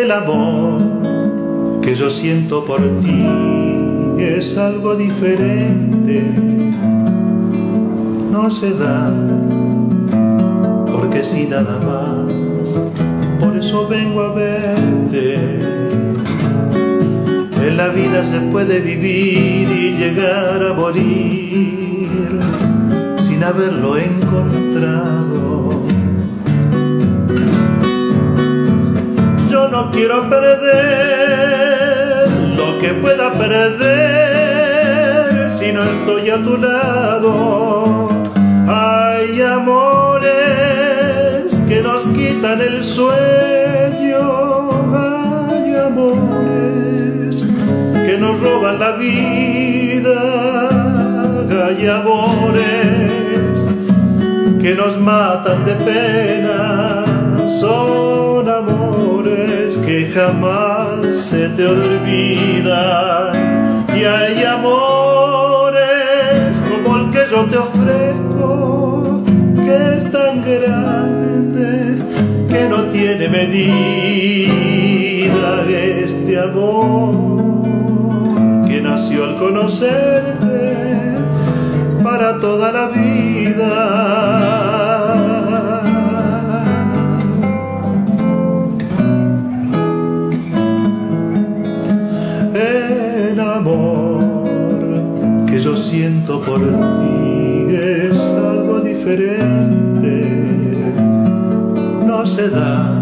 El amor que yo siento por ti es algo diferente. No se da porque si nada más, por eso vengo a verte. En la vida se puede vivir y llegar a morir sin haberlo encontrado. Quiero perder lo que pueda perder si no estoy a tu lado. Hay amores que nos quitan el sueño, hay amores que nos roban la vida, hay amores que nos matan de pena, jamás se te olvidan y hay amores como el que yo te ofrezco que es tan grande que no tiene medida este amor que nació al conocerte yo siento por ti es algo diferente. No se da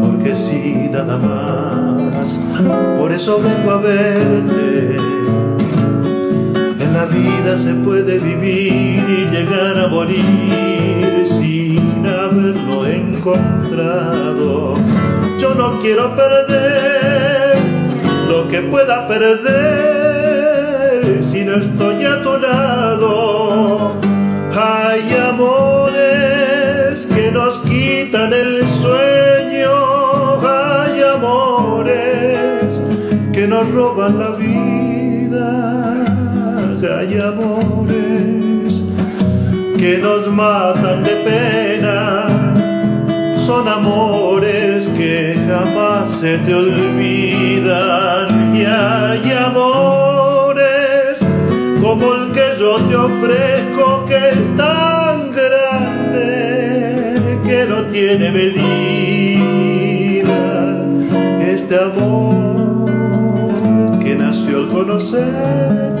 porque si nada más. Por eso vengo a verte. En la vida se puede vivir y llegar a morir sin haberlo encontrado. Yo no quiero perder lo que pueda perder si no estoy a tu lado. Hay amores que nos quitan el sueño, hay amores que nos roban la vida, hay amores que nos matan de pena, son amores que jamás se te olvidan yo te ofrezco que es tan grande que no tiene medida este amor que nació al conocerte